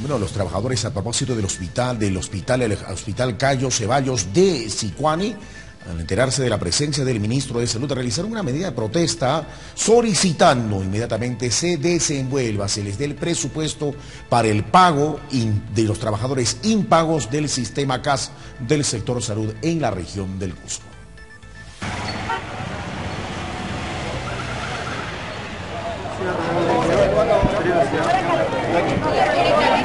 bueno, los trabajadores a propósito del hospital, del hospital, el hospital Cayo Ceballos de Sicuani, al enterarse de la presencia del ministro de Salud, realizaron una medida de protesta solicitando inmediatamente se desenvuelva, se les dé el presupuesto para el pago de los trabajadores impagos del sistema CAS del sector salud en la región del Cusco.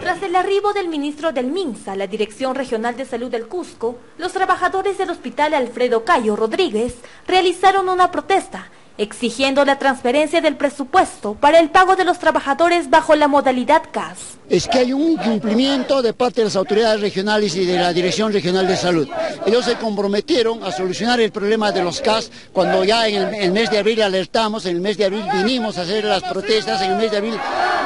Tras el arribo del ministro del MINSA la Dirección Regional de Salud del Cusco, los trabajadores del Hospital Alfredo Cayo Rodríguez realizaron una protesta exigiendo la transferencia del presupuesto para el pago de los trabajadores bajo la modalidad CAS. Es que hay un incumplimiento de parte de las autoridades regionales y de la Dirección Regional de Salud. Ellos se comprometieron a solucionar el problema de los CAS cuando ya en el, mes de abril alertamos, en el mes de abril vinimos a hacer las protestas, en el mes de abril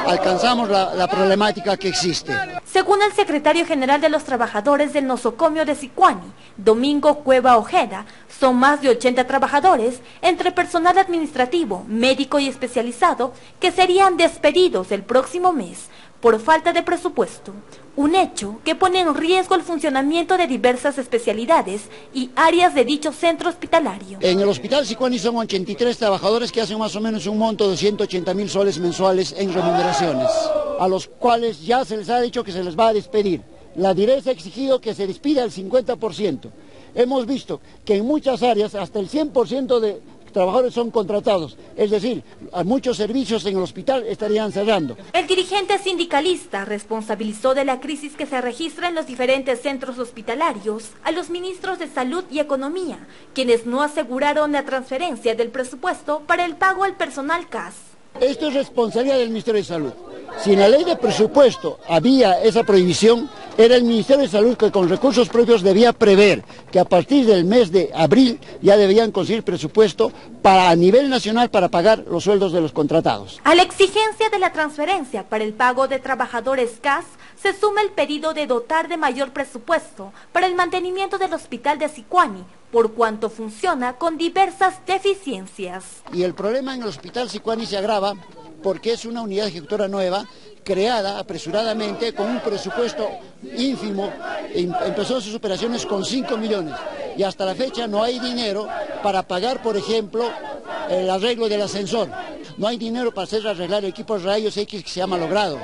alcanzamos la, problemática que existe. Según el secretario general de los trabajadores del nosocomio de Sicuani, Domingo Cueva Ojeda, son más de 80 trabajadores, entre personal administrativo, médico y especializado, que serían despedidos el próximo mes por falta de presupuesto, un hecho que pone en riesgo el funcionamiento de diversas especialidades y áreas de dicho centro hospitalario. En el hospital Sicuani son 83 trabajadores que hacen más o menos un monto de 180 mil soles mensuales en remuneraciones, a los cuales ya se les ha dicho que se les va a despedir. La dirección ha exigido que se despida el 50%. Hemos visto que en muchas áreas hasta el 100% de trabajadores son contratados, es decir, a muchos servicios en el hospital estarían cerrando. El dirigente sindicalista responsabilizó de la crisis que se registra en los diferentes centros hospitalarios a los ministros de Salud y Economía, quienes no aseguraron la transferencia del presupuesto para el pago al personal CAS. Esto es responsabilidad del Ministerio de Salud. Si en la ley de presupuesto había esa prohibición, era el Ministerio de Salud que con recursos propios debía prever que a partir del mes de abril ya debían conseguir presupuesto para a nivel nacional para pagar los sueldos de los contratados. A la exigencia de la transferencia para el pago de trabajadores CAS se suma el pedido de dotar de mayor presupuesto para el mantenimiento del hospital de Sicuani, por cuanto funciona con diversas deficiencias. Y el problema en el hospital Sicuani se agrava porque es una unidad ejecutora nueva creada apresuradamente con un presupuesto ínfimo, em, empezó sus operaciones con 5 millones y hasta la fecha no hay dinero para pagar, por ejemplo, el arreglo del ascensor. No hay dinero para hacer arreglar el equipo de rayos X que se ha malogrado.